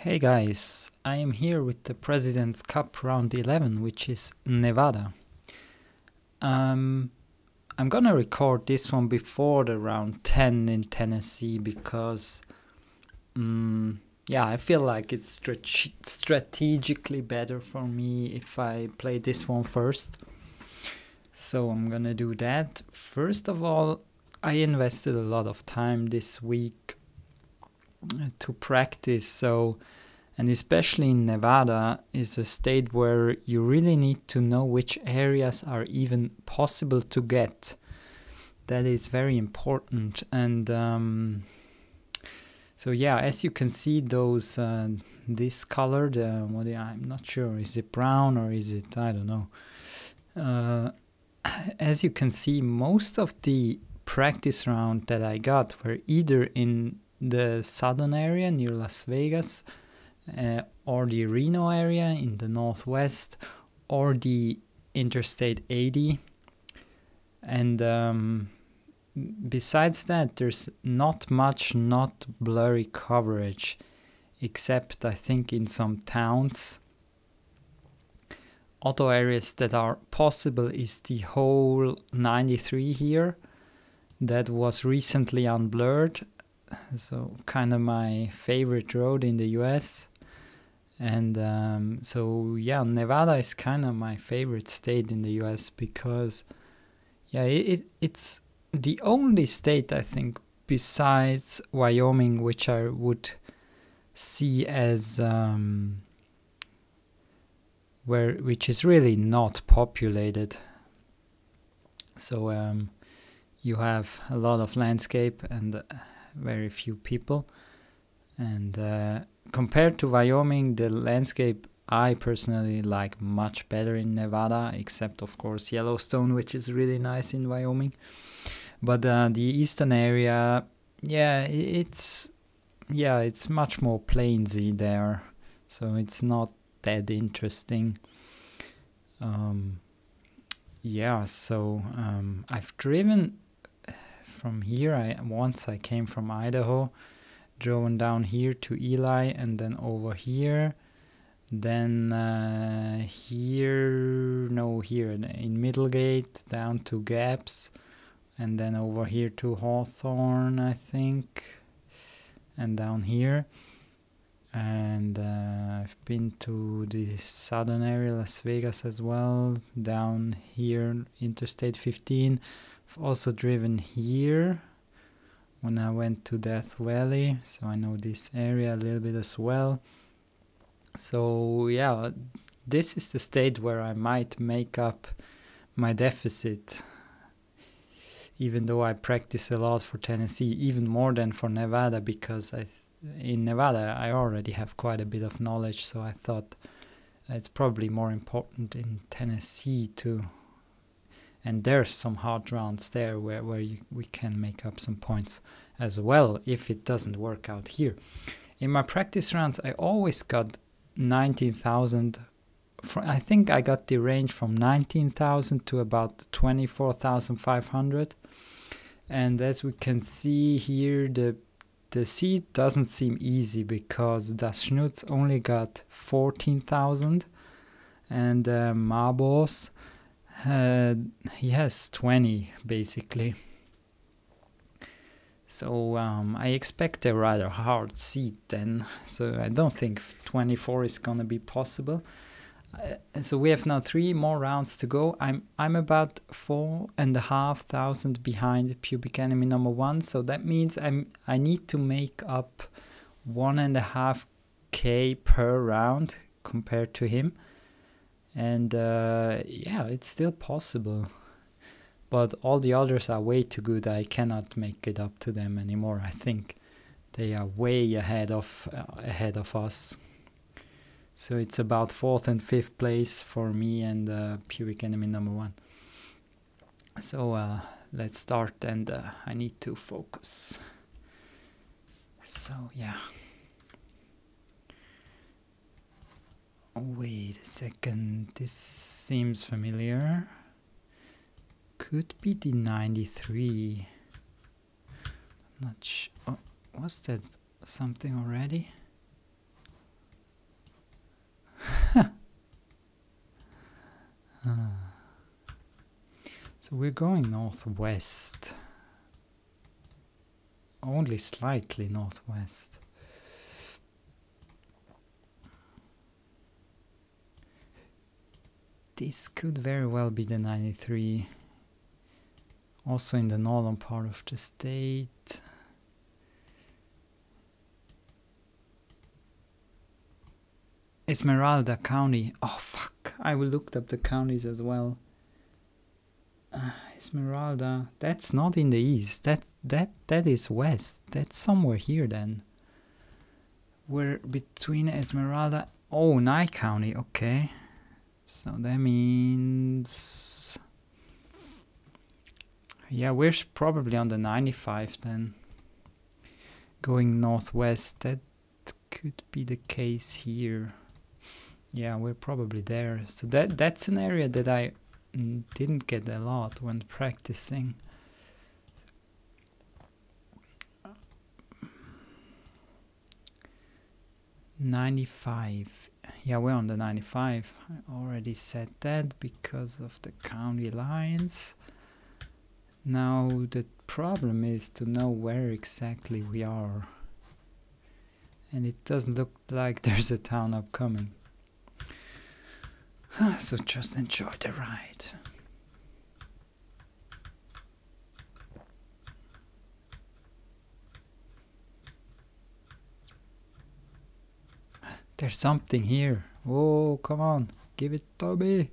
Hey guys, I am here with the President's Cup round 11, which is Nevada. Um, I'm gonna record this one before the round 10 in Tennessee because, um, yeah, I feel like it's strate- strategically better for me if I play this one first. So I'm gonna do that. First of all, I invested a lot of time this week to practice. So, and especially in Nevada, is a state where you really need to know which areas are even possible to get. That is very important. And um, so, yeah, as you can see, those uh, this colored, uh, what I'm not sure, is it brown or is it I don't know. Uh, as you can see, most of the practice round that I got were either in the southern area near Las Vegas, uh, or the Reno area in the northwest, or the Interstate 80. And um, besides that, there's not much not blurry coverage, except I think in some towns. Other areas that are possible is the whole 93 here that was recently unblurred so kind of my favorite road in the US. And um, so yeah, Nevada is kind of my favorite state in the US because yeah, it, it's the only state I think besides Wyoming which I would see as um, where which is really not populated. So um, you have a lot of landscape and very few people. And uh, compared to Wyoming, the landscape I personally like much better in Nevada, except of course Yellowstone, which is really nice in Wyoming. But uh, the eastern area, yeah, it's yeah, it's much more plainsy there, so it's not that interesting. Um, yeah, so um, I've driven from here. I once I came from Idaho, driven down here to Ely, and then over here, then uh, here, no, here in Middlegate down to Gabbs, and then over here to Hawthorne, I think, and down here. And uh, I've been to the southern area, Las Vegas as well, down here, Interstate 15 I've also driven here when I went to Death Valley, so I know this area a little bit as well. So yeah, this is the state where I might make up my deficit even though I practice a lot for Tennessee, even more than for Nevada, because I in Nevada I already have quite a bit of knowledge. So I thought it's probably more important in Tennessee to and there's some hard rounds there where, where you, we can make up some points as well if it doesn't work out here. In my practice rounds, I always got 19,000. I think I got the range from 19,000 to about 24,500. And as we can see here, the the seed doesn't seem easy because Das Schnutz only got 14,000 and uh, uh, he has 20 basically. So um, I expect a rather hard seat then. So I don't think 24 is gonna be possible. Uh, so we have now three more rounds to go. I'm I'm about four and a half thousand behind Pubic Enemy number one. So that means I'm I need to make up one and a half k per round compared to him and uh, yeah it's still possible. But all the others are way too good. I cannot make it up to them anymore. I think they are way ahead of uh, ahead of us. So it's about fourth and fifth place for me and uh, pubic enemy number one. So uh, let's start and uh, i need to focus. So yeah Wait a second, this seems familiar. Could be the 93. Not sure. Oh, was that something already? Ah. So we're going northwest. Only slightly northwest. This could very well be the 93. Also in the northern part of the state. Esmeralda County. Oh fuck! I looked up the counties as well. Uh, Esmeralda. That's not in the east. That that that is west. That's somewhere here then. We're between Esmeralda. Oh, Nye County. Okay. So that means. Yeah, we're probably on the 95 then. Going northwest. That could be the case here yeah we're probably there so that that's an area that I mm, didn't get a lot when practicing Ninety-five. Yeah, we're on the ninety-five. I already said that because of the county lines. Now the problem is to know where exactly we are. And it doesn't look like there's a town upcoming. so just enjoy the ride. There's something here. Oh, come on. Give it to me.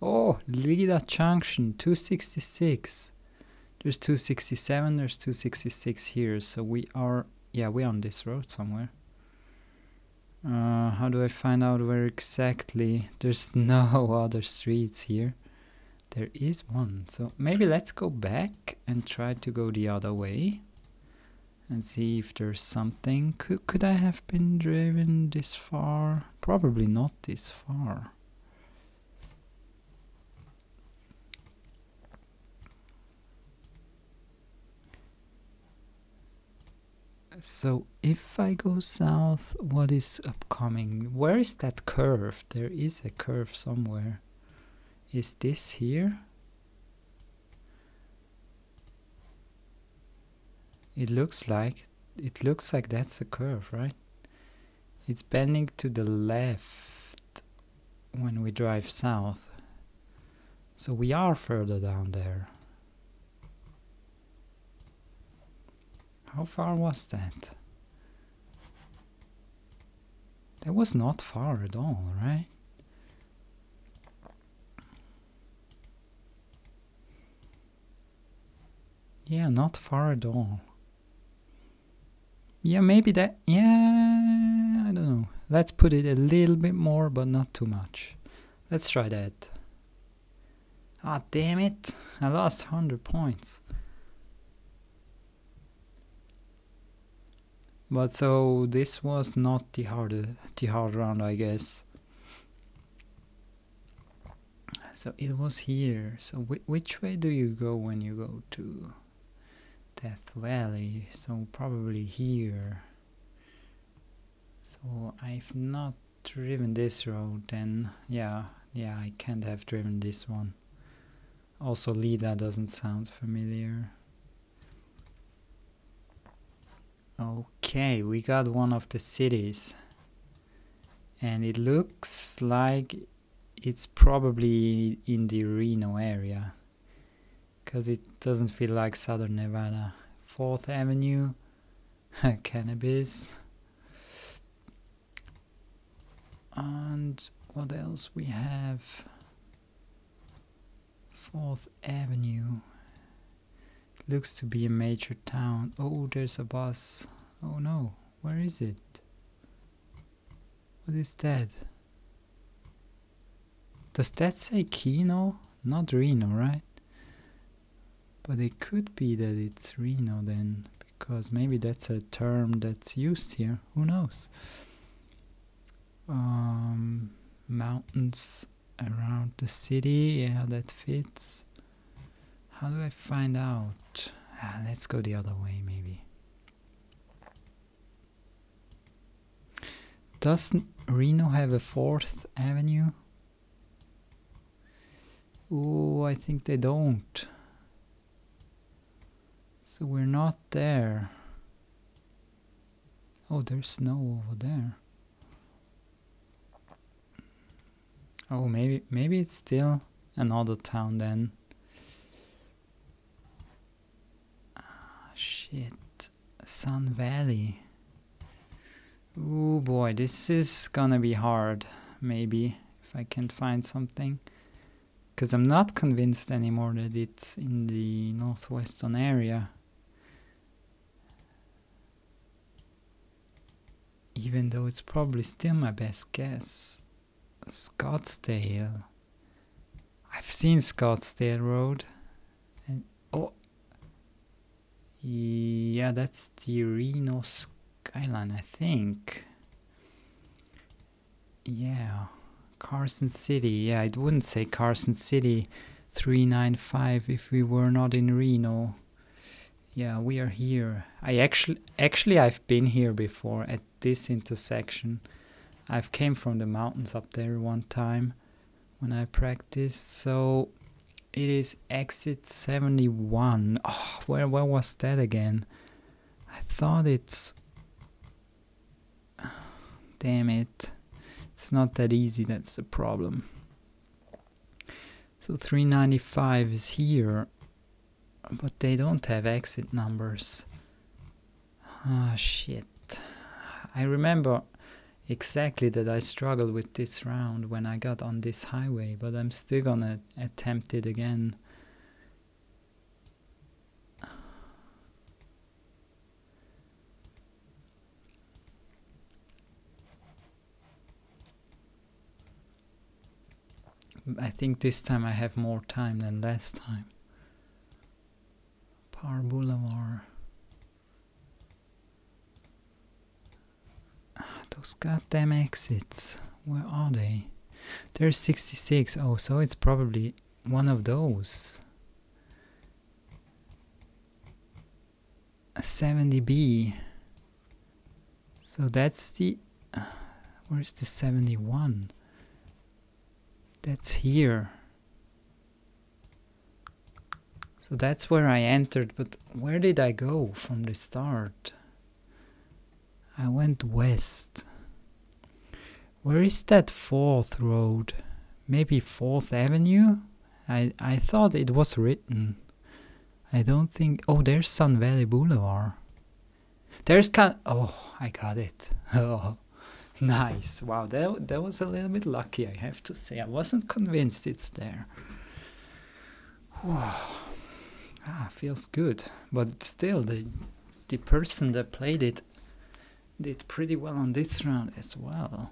Oh, Lida Junction, 266. There's 267, there's 266 here. So we are, yeah, we're on this road somewhere. Uh, how do I find out where exactly? There's no other streets here. There is one. So maybe let's go back and try to go the other way. And see if there's something. Could, could I have been driven this far? Probably not this far. So if I go south, what is upcoming? Where is that curve? There is a curve somewhere. Is this here? It looks like it looks like that's a curve, right? It's bending to the left when we drive south. So we are further down there. How far was that? That was not far at all, right? Yeah, not far at all. Yeah, maybe that, yeah, I don't know. Let's put it a little bit more, but not too much. Let's try that. Ah, oh, damn it. I lost 100 points. But so this was not the hard the hard round, I guess. So it was here. So wh which way do you go when you go to Death Valley? So probably here. So I've not driven this road then. Yeah, yeah, I can't have driven this one. Also Lida doesn't sound familiar. Okay, we got one of the cities. And it looks like it's probably in the Reno area. Because it doesn't feel like Southern Nevada. 4th Avenue, cannabis. And what else we have? 4th Avenue. Looks to be a major town. Oh, there's a bus. Oh no, where is it? What is that? Does that say Kino? Not Reno, right? But it could be that it's Reno then, because maybe that's a term that's used here. Who knows? Um, mountains around the city, yeah, that fits. How do I find out? Ah, let's go the other way, maybe. Does Reno have a 4th Avenue? Oh, I think they don't. So we're not there. Oh, there's snow over there. Oh, maybe maybe it's still another town then. Ah, shit. Sun Valley. Oh boy, this is gonna be hard. Maybe if I can find something. Because I'm not convinced anymore that it's in the northwestern area. Even though it's probably still my best guess. Scottsdale. I've seen Scottsdale Road. And oh yeah, that's the Reno skyline, I think. Yeah. Carson City. Yeah, it wouldn't say Carson City 395 if we were not in Reno. Yeah, we are here. I actually actually I've been here before at this intersection. I've came from the mountains up there one time when I practiced. So it is exit 71. Oh, where where was that again? I thought it's damn it. It's not that easy, that's the problem. So 395 is here, but they don't have exit numbers. Ah, shit. I remember exactly that I struggled with this round when I got on this highway, but I'm still gonna attempt it again. I think this time I have more time than last time. Parr Boulevard. Those goddamn exits. Where are they? There's 66. Oh, so it's probably one of those. 70B. So that's the... Uh, where's the 71? That's here. So that's where I entered, but where did I go from the start? I went west. Where is that 4th road? Maybe 4th Avenue? I, I thought it was written. I don't think... Oh, there's Sun Valley Boulevard. There's kind... Oh, I got it. Oh, nice. Wow, that, that was a little bit lucky, I have to say. I wasn't convinced it's there. Wow. Ah, feels good. But still, the, the person that played it did pretty well on this round as well.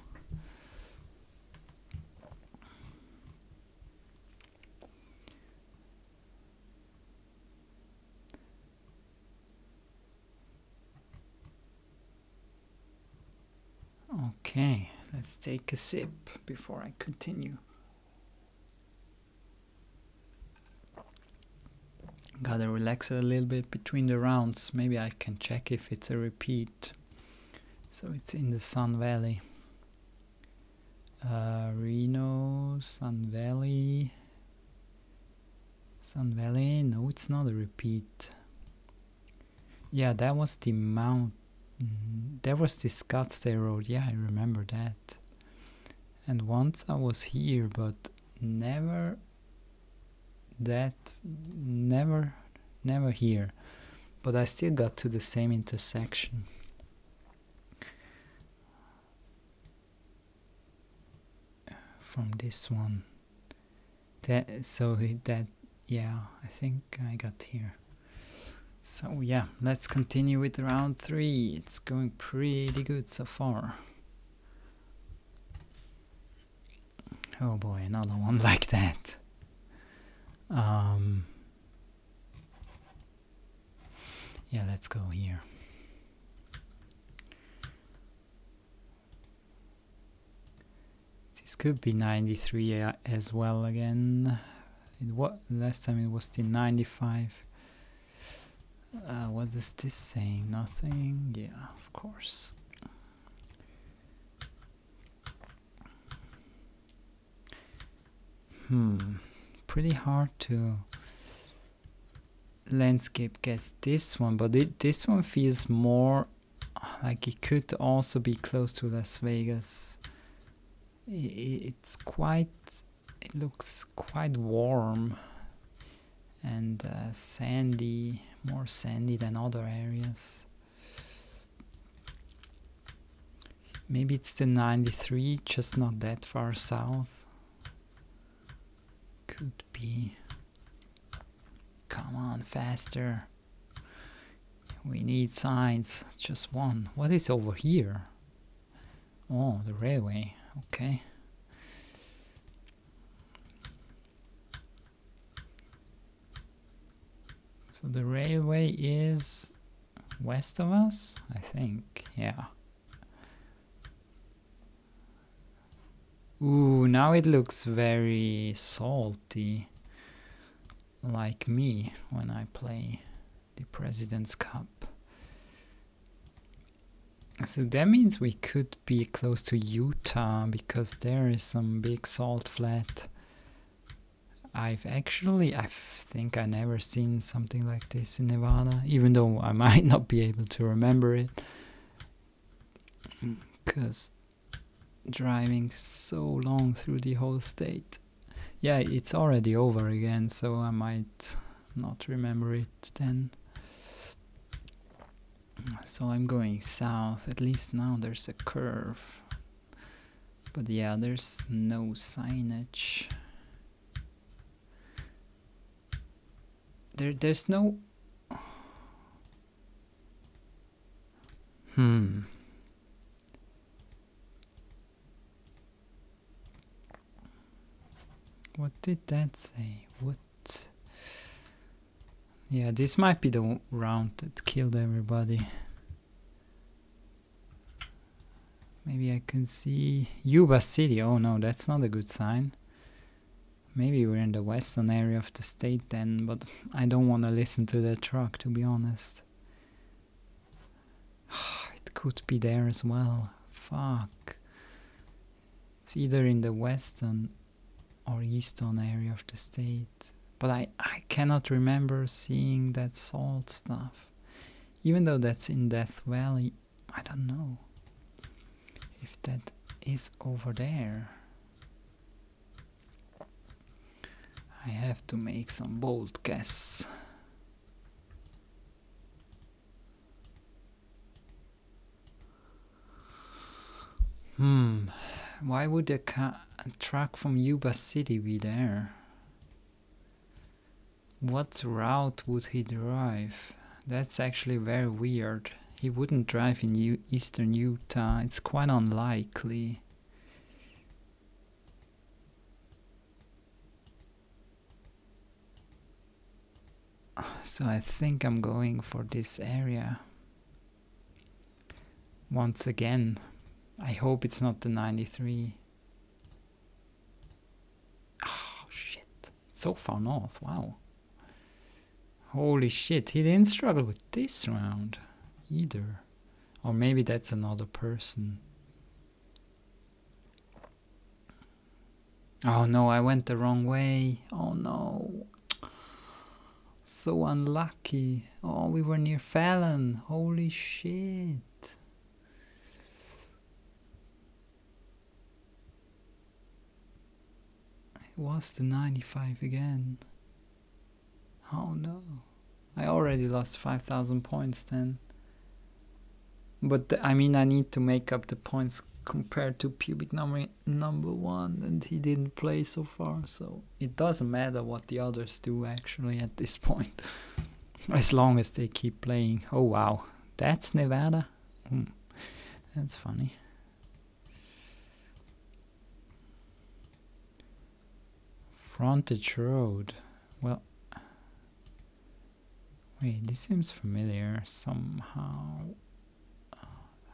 Okay, let's take a sip before I continue. Gotta relax a little bit between the rounds. Maybe I can check if it's a repeat. So it's in the Sun Valley. Uh, Reno, Sun Valley. Sun Valley, no, it's not a repeat. Yeah, that was the Mount. Mm, there was the Scottsdale Road. Yeah, I remember that. And once I was here, but never that, never, never here. But I still got to the same intersection. from this one that so that yeah I think I got here so yeah let's continue with round three it's going pretty good so far oh boy another one like that um yeah let's go here This could be 93 as well again. It what last time it was the 95. Uh, what is this saying? Nothing. Yeah, of course. Hmm. Pretty hard to landscape guess this one, but it, this one feels more like it could also be close to Las Vegas. It's quite, it looks quite warm and uh, sandy, more sandy than other areas. Maybe it's the 93, just not that far south. Could be. Come on, faster. We need signs. Just one. What is over here? Oh, the railway. Okay. So the railway is west of us, I think. Yeah. Ooh, now it looks very salty. Like me when I play the President's Cup. So that means we could be close to Utah because there is some big salt flat. I've actually, I think I never seen something like this in Nevada, even though I might not be able to remember it. Because driving so long through the whole state. Yeah, it's already over again, so I might not remember it then. So I'm going south, at least now there's a curve. But yeah, there's no signage. There, there's no... Hmm. What did that say? What? Yeah, this might be the round that killed everybody. Maybe I can see Yuba City. Oh no, that's not a good sign. Maybe we're in the western area of the state then, but I don't want to listen to that truck to be honest. it could be there as well. Fuck. It's either in the western or eastern area of the state. But I, I cannot remember seeing that salt stuff. Even though that's in Death Valley, I don't know if that is over there. I have to make some bold guess. Hmm, why would a, a truck from Yuba City be there? What route would he drive? That's actually very weird. He wouldn't drive in U eastern Utah. It's quite unlikely. So I think I'm going for this area. Once again, I hope it's not the 93. Oh shit, so far north, wow. Holy shit, he didn't struggle with this round either. Or maybe that's another person. Oh no, I went the wrong way. Oh no. So unlucky. Oh, we were near Fallon. Holy shit. Was the 95 again. Oh no. I already lost 5000 points then. But I mean, I need to make up the points compared to pubic number number one, and he didn't play so far, so it doesn't matter what the others do actually at this point, as long as they keep playing. Oh wow, that's Nevada. Mm, that's funny. Frontage Road. Well, wait, this seems familiar somehow.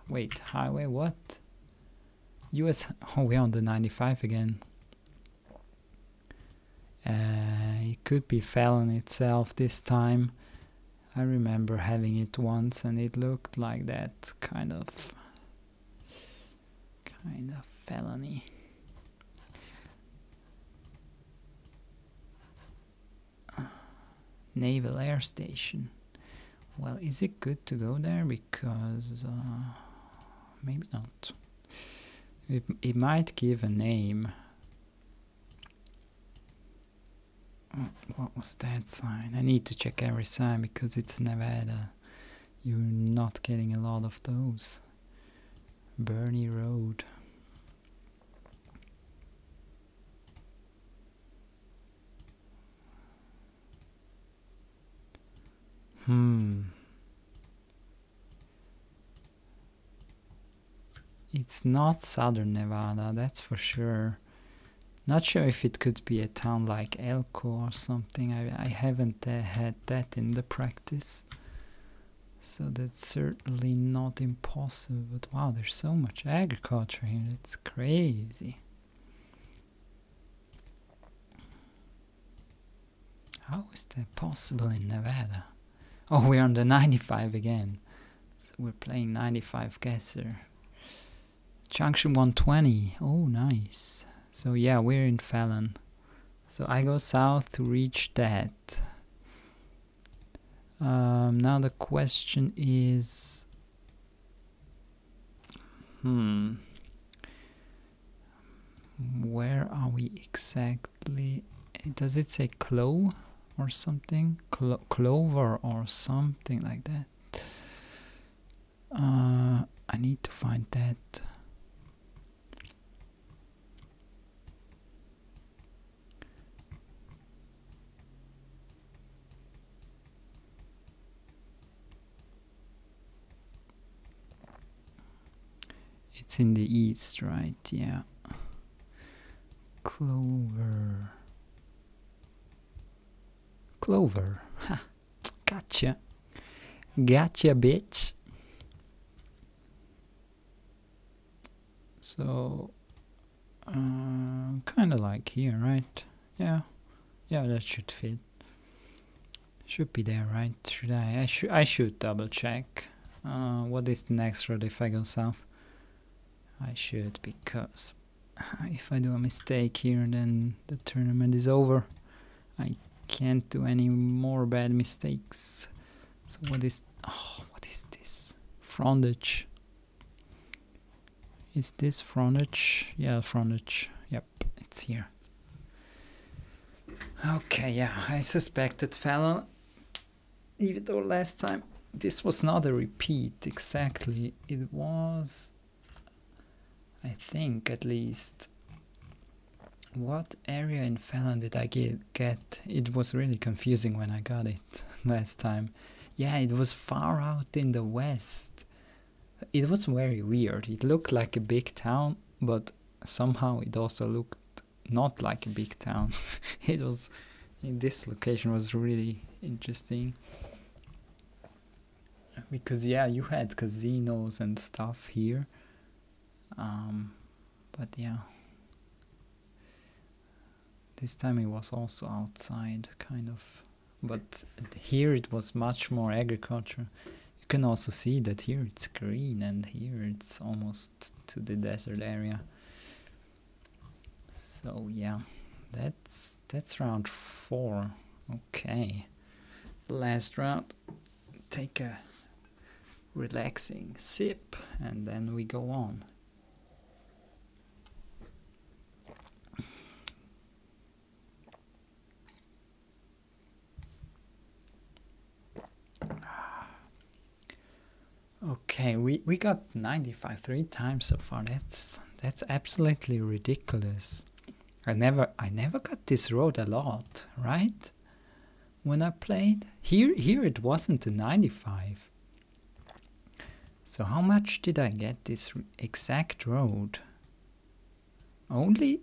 Wait, highway what? US, oh we're on the 95 again. Uh, it could be Fallon itself this time. I remember having it once and it looked like that kind of kind of felony. Naval Air Station. Well, is it good to go there? Because uh, maybe not. It, it might give a name. What was that sign? I need to check every sign because it's Nevada. You're not getting a lot of those. Bernie Road. Hmm. It's not southern Nevada, that's for sure. Not sure if it could be a town like Elko or something. I, I haven't uh, had that in the practice. So that's certainly not impossible. But wow, there's so much agriculture here. It's crazy. How is that possible in Nevada? Oh, we're on the 95 again. So we're playing 95 Gasser. Junction 120. Oh, nice. So yeah, we're in Fallon. So I go south to reach that. Um, now the question is... Hmm. Where are we exactly? Does it say Clo? Or something, Clo clover or something like that. Uh, I need to find that. It's in the east, right? Yeah. Clover. Clover. Ha. Gotcha. Gotcha, bitch. So, uh, kind of like here, right? Yeah. Yeah, that should fit. Should be there, right? Should I? I should. I should double check. Uh, what is the next road if I go south? I should because if I do a mistake here, then the tournament is over. I can't do any more bad mistakes. So what is oh what is this? Frontage. Is this frontage? Yeah, frontage. Yep, it's here. Okay, yeah, I suspected fella. Even though last time this was not a repeat exactly, it was I think at least what area in Fallon did I get, get? It was really confusing when I got it last time. Yeah, it was far out in the west. It was very weird. It looked like a big town, but somehow it also looked not like a big town. it was this location was really interesting. Because yeah, you had casinos and stuff here. Um, but yeah this time it was also outside kind of. But here it was much more agriculture. You can also see that here it's green and here it's almost to the desert area. So yeah that's that's round four. Okay. Last round. Take a relaxing sip and then we go on Okay, we, we got 95 three times so far. That's that's absolutely ridiculous. I never I never got this road a lot, right? When I played here here it wasn't a 95. So how much did I get this exact road? Only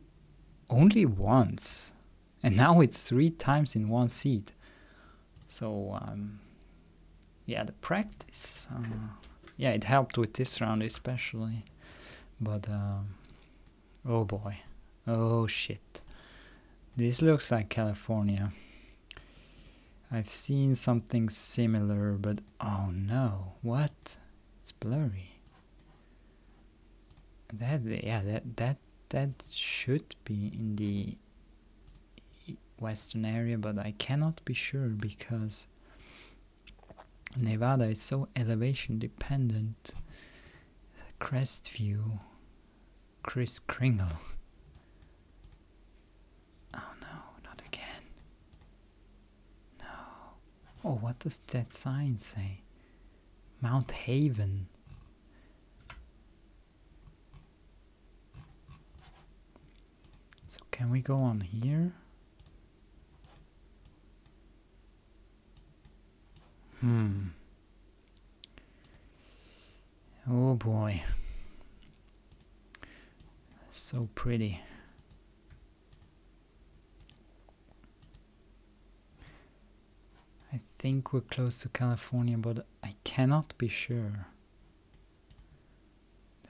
only once. And now it's three times in one seat. So um yeah, the practice uh, yeah, it helped with this round especially. But um, oh boy, oh shit, this looks like California. I've seen something similar, but oh no, what? It's blurry. That yeah, that that that should be in the western area, but I cannot be sure because Nevada is so elevation dependent. Crestview, Kris Kringle. Oh no, not again. No. Oh, what does that sign say? Mount Haven. So can we go on here? Hmm. Oh boy. So pretty. I think we're close to California, but I cannot be sure.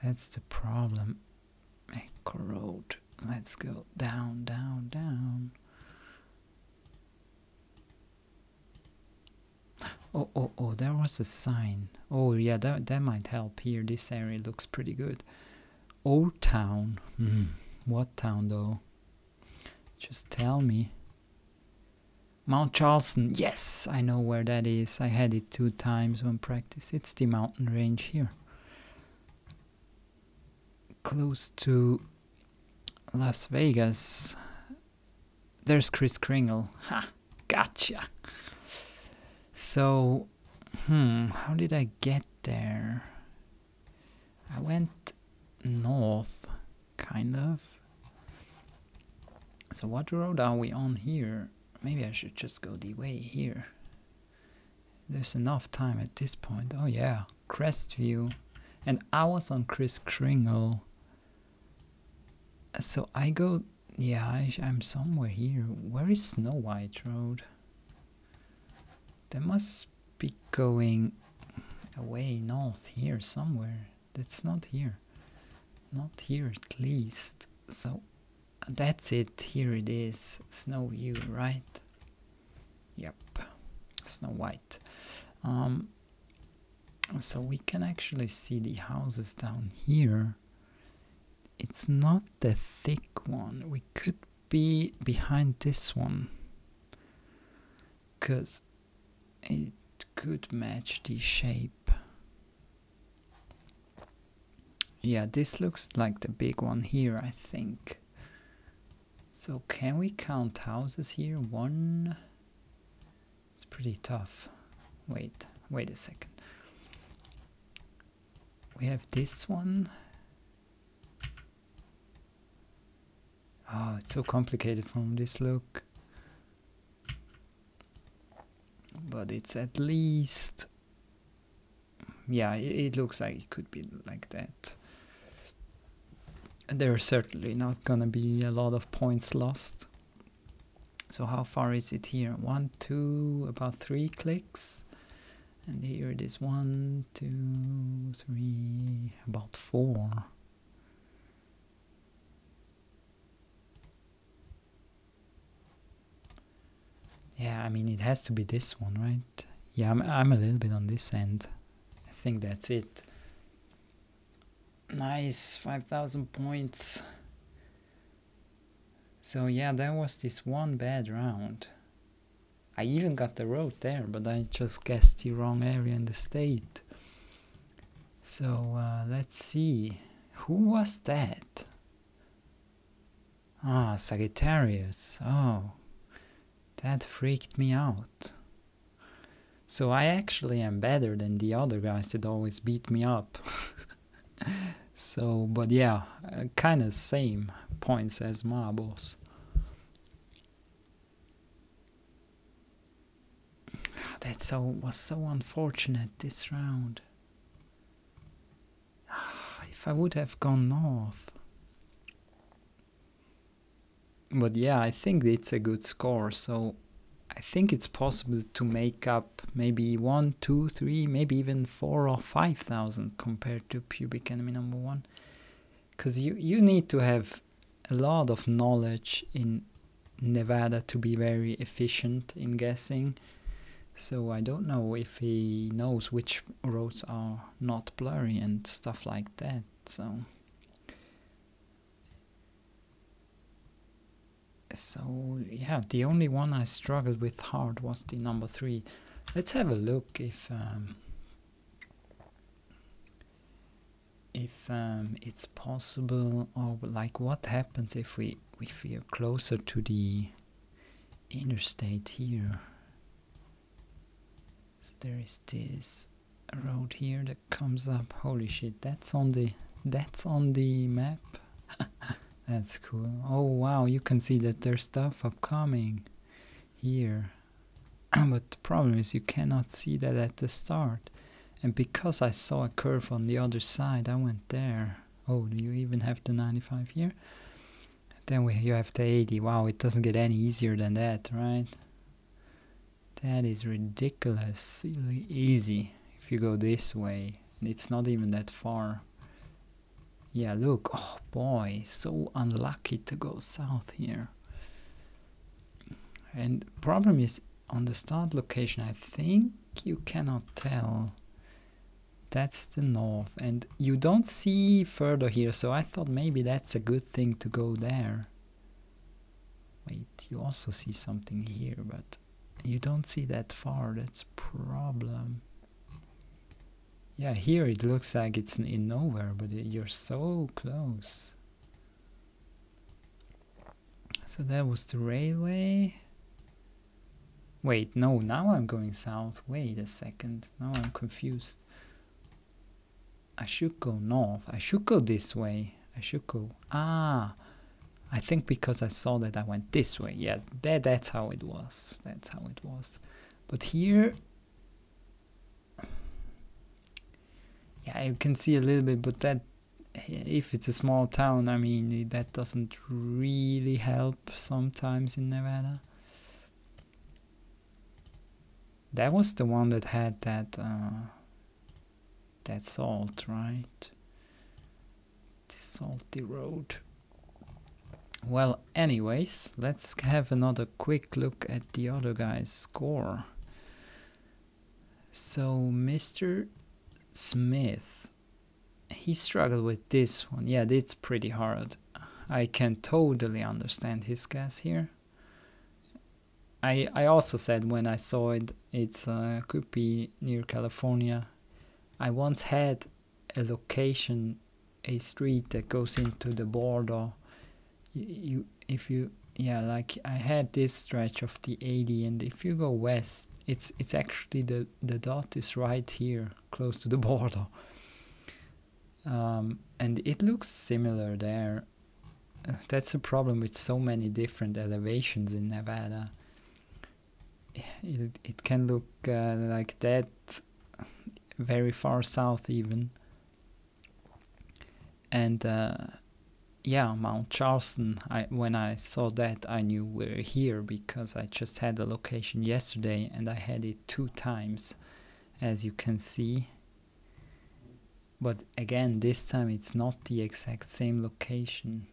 That's the problem. Echo Road. Let's go down, down, down. Oh, oh, oh, there was a sign. Oh, yeah, that, that might help here. This area looks pretty good. Old Town. Hmm. What town, though? Just tell me. Mount Charleston. Yes, I know where that is. I had it two times when practice. It's the mountain range here. Close to Las Vegas. There's Kris Kringle. Ha! Gotcha! So, hmm, how did I get there? I went north, kind of. So what road are we on here? Maybe I should just go the way here. There's enough time at this point. Oh yeah, Crestview. And I was on Kris Kringle. So I go, yeah, I, I'm somewhere here. Where is Snow White Road? They must be going away north here somewhere. That's not here. Not here at least. So that's it. Here it is. Snow View, right? Yep. Snow White. Um, so we can actually see the houses down here. It's not the thick one. We could be behind this one. Because it could match the shape. Yeah, this looks like the big one here, I think. So can we count houses here? One. It's pretty tough. Wait, wait a second. We have this one. Oh, it's so complicated from this look but it's at least yeah it, it looks like it could be like that. And there's certainly not gonna be a lot of points lost. So how far is it here? One two about three clicks. And here it is one two three about four Yeah, I mean, it has to be this one, right? Yeah, I'm, I'm a little bit on this end. I think that's it. Nice, 5,000 points. So yeah, that was this one bad round. I even got the road there, but I just guessed the wrong area in the state. So uh, let's see. Who was that? Ah, Sagittarius. Oh, that freaked me out. So I actually am better than the other guys that always beat me up. so, but yeah, uh, kind of same points as Marbles. That so was so unfortunate this round. If I would have gone north. But yeah, I think it's a good score. So I think it's possible to make up maybe one, two, three, maybe even four or five thousand compared to pubic enemy number one. Because you you need to have a lot of knowledge in Nevada to be very efficient in guessing. So I don't know if he knows which roads are not blurry and stuff like that. So so yeah, the only one I struggled with hard was the number three. Let's have a look if um, if um, it's possible or like what happens if we if we are closer to the interstate here. So there is this road here that comes up. Holy shit, that's on the that's on the map. that's cool. Oh wow, you can see that there's stuff upcoming here. but the problem is you cannot see that at the start. And because I saw a curve on the other side, I went there. Oh, do you even have the 95 here? Then we you have the 80. Wow, it doesn't get any easier than that, right? That is ridiculously easy if you go this way. And it's not even that far. Yeah, look. Oh boy, so unlucky to go south here. And problem is on the start location, I think you cannot tell that's the north and you don't see further here so I thought maybe that's a good thing to go there wait you also see something here but you don't see that far that's problem yeah here it looks like it's in nowhere but you're so close so that was the railway wait no now I'm going south wait a second now I'm confused I should go north. I should go this way. I should go. Ah, I think because I saw that I went this way. Yeah, that that's how it was. That's how it was. But here, yeah, you can see a little bit. But that, if it's a small town, I mean, that doesn't really help sometimes in Nevada. That was the one that had that. Uh, that salt, right? The salty road. Well, anyways, let's have another quick look at the other guy's score. So, Mr. Smith, he struggled with this one. Yeah, it's pretty hard. I can totally understand his guess here. I I also said when I saw it, it uh, could be near California I once had a location, a street that goes into the border. You, you if you yeah like I had this stretch of the 80 and if you go west it's it's actually the the dot is right here close to the border. Um, and it looks similar there. Uh, that's a problem with so many different elevations in Nevada. It, it can look uh, like that very far south even. And uh, yeah, Mount Charleston. I when I saw that, I knew we are here because I just had the location yesterday and I had it two times, as you can see. But again, this time it's not the exact same location.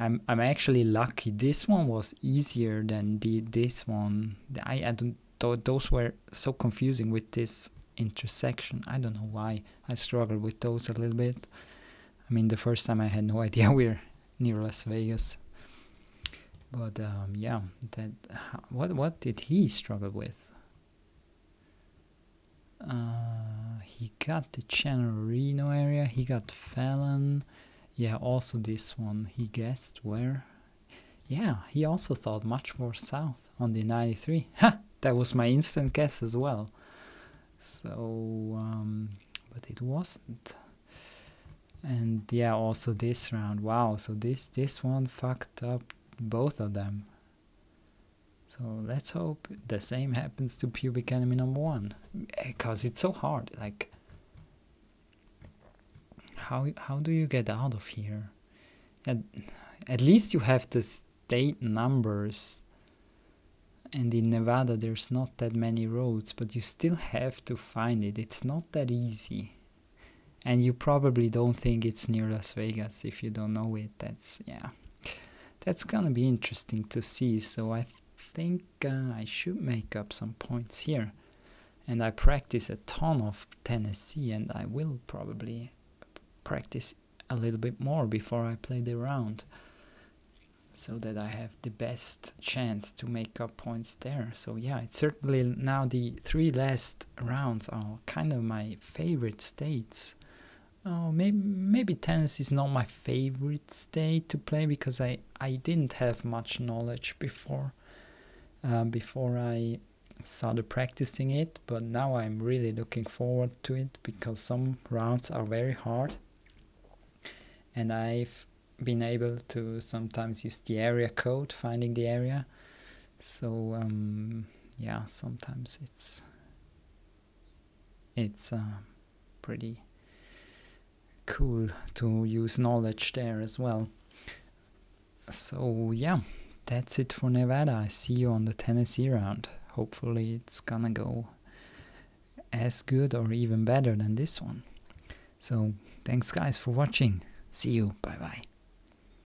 I'm I'm actually lucky. This one was easier than the this one. I I don't th those were so confusing with this intersection. I don't know why I struggled with those a little bit. I mean, the first time I had no idea we're near Las Vegas. But um, yeah, that what what did he struggle with? Uh, he got the Channel Reno area. He got Fallon. Yeah, also this one. He guessed where. Yeah, he also thought much more south on the 93. Ha! That was my instant guess as well. So, um, but it wasn't. And yeah, also this round. Wow, so this this one fucked up both of them. So let's hope the same happens to Pubic Enemy number one, eh, because it's so hard. Like, how how do you get out of here? At at least you have the state numbers and in Nevada there's not that many roads, but you still have to find it. It's not that easy. And you probably don't think it's near Las Vegas if you don't know it. That's, yeah. That's gonna be interesting to see. So I think uh, I should make up some points here. And I practice a ton of Tennessee, and I will probably practice a little bit more before I play the round. so that I have the best chance to make up points there. So yeah, it's certainly now the three last rounds are kind of my favorite states. Oh, maybe maybe Tennessee is not my favorite state to play because I I didn't have much knowledge before uh, before I started practicing it, but now I'm really looking forward to it because some rounds are very hard, and I've been able to sometimes use the area code, finding the area. So um, yeah, sometimes it's it's uh, pretty cool to use knowledge there as well. So yeah, that's it for Nevada. I see you on the Tennessee round. Hopefully it's gonna go as good or even better than this one. So thanks guys for watching. See you. Bye bye.